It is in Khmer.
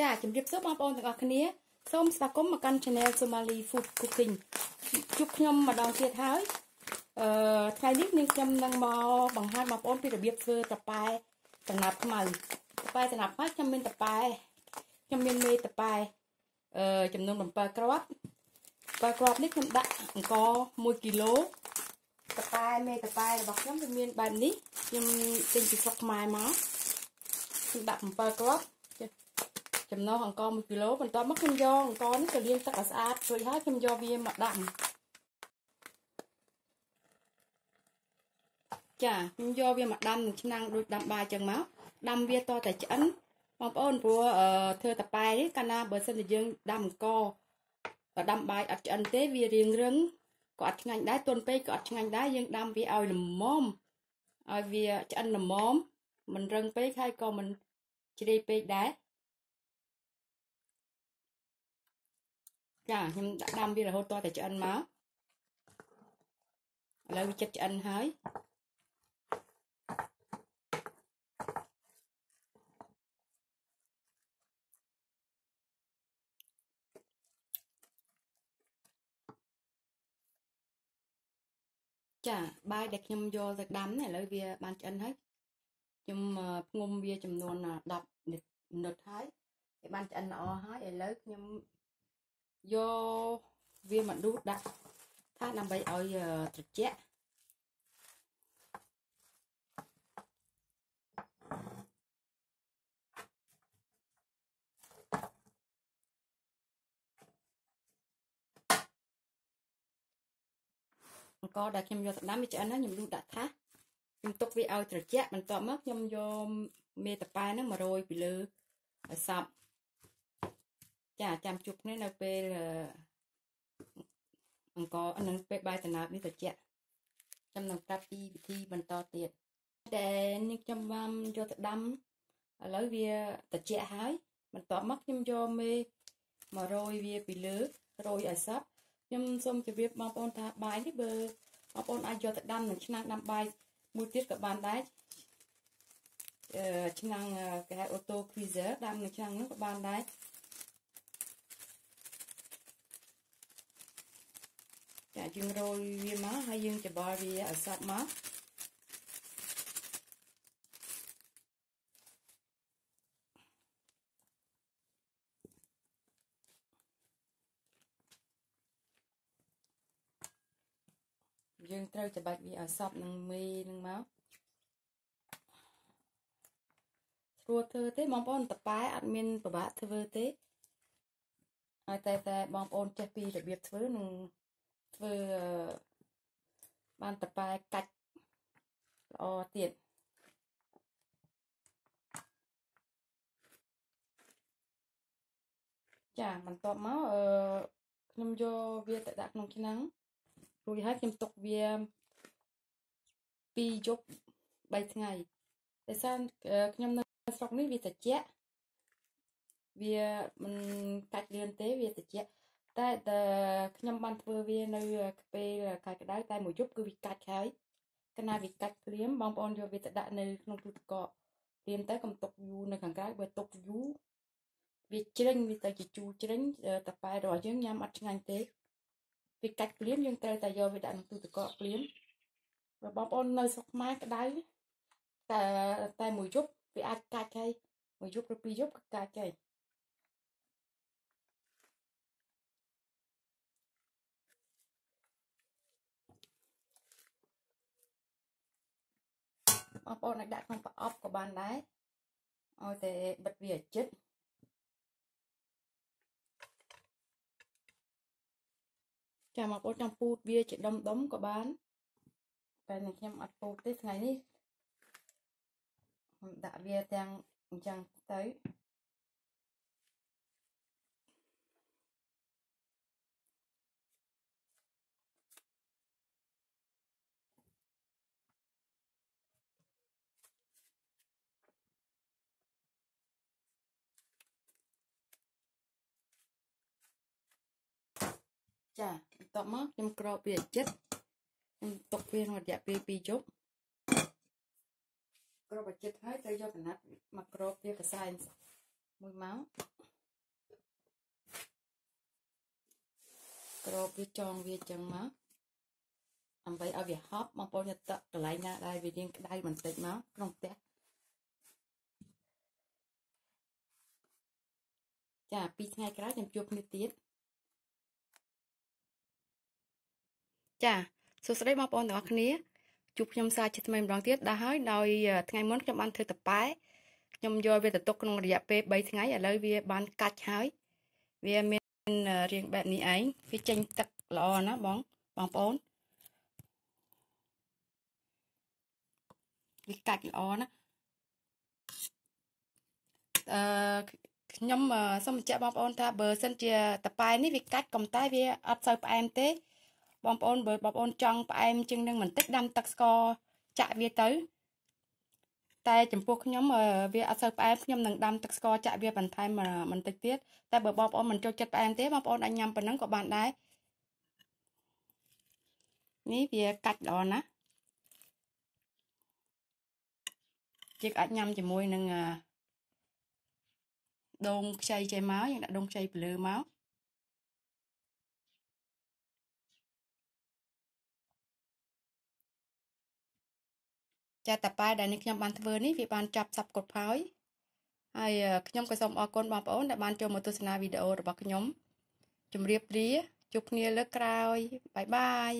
ចាជម្រាបសួរបងប្អូនទាំងអស់គ្នាសូមស្វាគមន៍មកកាន់ Channel Somali Food Cooking ជួបខ្ញុំម្ដងទៀតហើយអឺថ្ងៃនេះនាងខ្ញុំនឹងមកបង្ហាញបងប្អូនពីរបៀបធ្វើតប៉ែដំណាប់ខ្មៅតប៉ែដំណាប់ខ្មៅខ្ញុំមានតប៉ែខ្ញុំមានមេតប៉ែអឺចំនួន7គ្រាប់7គ្រាប់នេះខ្ញុំដាក់អង្ករ1គីឡូតប៉ែមេតប៉ែរបស់ខ្ញុំវាមានបែបនេះខ្ញុំទិញពីស្រុកខ្មែរមកខ្ញុំដាក់7គ្រាប់ ចំណុះអង្ករ1គីឡូបន្ទាប់មកខ្ញុំយកអង្ករនេះទៅលាងទឹកឲ្យស្អាតរួចហើយខ្ញុំយកវាមកដាំចាខ្ញុំយកវាមកដាំនឹងឆ្នាំងដូចដាំបាយចឹងមកដាំវាតតែឆ្អិនបងប្អូនព្រោះធ្វើតប៉ែនេះកាលណាបើសិនជាយើងដាំអង្ករដាំបាយអត់ឆ្អិនទេវារៀងរឹងក៏អត់ឆ្ងាញ់ដែរទន់ពេកក៏អត់ឆ្ងាញ់ដែរយើងដាំវាឲ្យល្មមឲ្យវាឆ្អិនល្មមមិនរឹងពេកហើយក៏មិនជ្រេពេកដែរ ចាខ្ញុំដាក់ដាំវារហូតតតែឆ្អិនមកឥឡូវវាចិត្តឆ្អិនហើយចាបាយដែលខ្ញុំយកទៅដាំនេះឥឡូវវាបានឆ្អិនហើយខ្ញុំផ្ងុំវាចំនួន10មិនិតហើយវាបានឆ្អិនល្អហើយឥឡូវខ្ញុំ យកវាមកដួសដាក់ថាដើម្បីឲ្យត្រជាក់អង្គដែលខ្ញុំយកទៅដាំវាឆ្អិនហើយខ្ញុំដួសដាក់ថាសខ្ញុំទុកវាឲ្យត្រជាក់បន្ទាប់មកខ្ញុំយកមេតប៉ែហ្នឹងមករោយពីលើឲ្យសប់ ចាចាំជួបគ្នានៅពេលអង្គនឹងពេលបាយដំណើបនេះត្រជាក់ខ្ញុំនឹងប្រាប់ពីវិធីបន្តទៀតតែនេះខ្ញុំបានយកទៅដាំឥឡូវវាត្រជាក់ហើយបន្ទាប់មកខ្ញុំយកមេមករោយវាពីលើរោយឲ្យសព្វខ្ញុំសូមជម្រាបបងប្អូនថាបាយនេះបើបងប្អូនអាចយកទៅដាំនឹងឆ្នាំងដាំបាយមួយទៀតក៏បានដែរអឺឆ្នាំងគេហៅ auto freezer ដាំនៅឆ្នាំងនោះក៏បានដែរ ចាយើងរោយវាមកហើយយើងច្បល់វាឲ្យសព្វមកយើងត្រូវច្បាច់វាឲ្យសព្វនឹងមេនឹងមកស្រួលធ្វើទេបងប្អូនតប៉ែអត់មានពិបាកធ្វើទេហើយតែតែបងប្អូនចេះពីរបៀបធ្វើនឹង ធ្វើបានតប៉ែកាច់ល្អទៀតចាបន្ទាប់មកអឺខ្ញុំយកវាទៅដាក់ក្នុងឆ្នាំងរួចហើយខ្ញុំទុកវា2យប់3ថ្ងៃតែសារខ្ញុំនៅស្រុកនេះវាត្រជាក់វាមិនកាច់លឿនទេវាត្រជាក់ តែតែខ្ញុំបានធ្វើវានៅពេលកាច់ក្តៅតែមួយយប់គឺវាកាច់ហើយកាលណាវាកាច់ភ្លាមបងប្អូនយកវាទៅដាក់នៅក្នុងទូទឹកកកភ្លាមទៅកុំទុកយូរនៅខាងក្រៅបើទុកយូរវាជ្រិញវាទៅជាជូរជ្រិញតែប៉ែរបស់យើងញ៉ាំអត់ឆ្ងាញ់ទេវាកាច់ភ្លាមយើងត្រូវតែយកវាដាក់ក្នុងទូទឹកកកភ្លាមបើបងប្អូននៅស្រុកខ្មែរក្តៅតែតែមួយយប់វាអាចកាច់ហើយមួយយប់ឬពីរយប់ក៏កាច់ហើយ បងប្អូនអាចដាក់ក្នុងប្រអប់ក៏បានដែរឲ្យតែបិទវាឲ្យជិតចាំបងប្អូនចង់ពូតវាជាដុំដុំក៏បានតែខ្ញុំអត់ពូតទេថ្ងៃនេះខ្ញុំដាក់វាទាំងអញ្ចឹងទៅ ចាបន្ទាប់មកខ្ញុំក្រោកវាចិត្តខ្ញុំទុកវាក្នុងរយៈពេល2យប់ក្រោកចិត្តហើយត្រូវយកកណាត់មកក្រោកវាកសែងមួយម៉ោងក្រោកវាចងវាចឹងមកអំបីឲ្យវាហប់បងប្អូនយកតកន្លែងណាដែលវារៀងក្តៅបន្តិចមកក្នុងផ្ទះចា2ថ្ងៃក្រោយខ្ញុំជួបគ្នាទៀត ចាសួស្តីបងប្អូនទាំងអស់គ្នាជួបខ្ញុំសាជាថ្មីម្ដងទៀតដល់ហើយដោយថ្ងៃមុនខ្ញុំបានធ្វើតប៉ែខ្ញុំយកវាទៅទុកក្នុងរយៈពេល3ថ្ងៃឥឡូវវាបានកាច់ហើយវាមានរាងបែបនេះឯងវាចេញទឹកល្អណាបងបងប្អូនវាកាច់ល្អណាអឺខ្ញុំសូមបញ្ជាក់បងប្អូនថាបើសិនជាតប៉ែនេះវាកាច់កំតែវាអត់សូវផ្អែមទេ បងប្អូនបើបងប្អូនចង់ផ្អែមជាងនឹងបន្តិចដាំទឹកស្ករចាក់វាទៅ តែចំពោះខ្ញុំវាអត់សូវផ្អែមខ្ញុំនឹងដាំទឹកស្ករចាក់វាបន្ថែមបន្តិចទៀតតែបើបងប្អូនមិនចូលចិត្តផ្អែមទេបងប្អូនអាចញ៉ាំប៉ុណ្ណឹងក៏បានដែរនេះវាកាច់ល្អណាស់យើងអាចញ៉ាំជាមួយនឹងដូងខ្ចីចេះមកយើងដាក់ដូងខ្ចីពីលើមក ចាតាប៉ែដែលនេះខ្ញុំបានធ្វើនេះវាបានចាប់សាប់គ្រប់ហើយហើយខ្ញុំក៏សូមអរគុណបងប្អូនដែលបានចូលមកទស្សនាវីដេអូរបស់ខ្ញុំជម្រាបលាជួបគ្នាលើកក្រោយបាយបាយ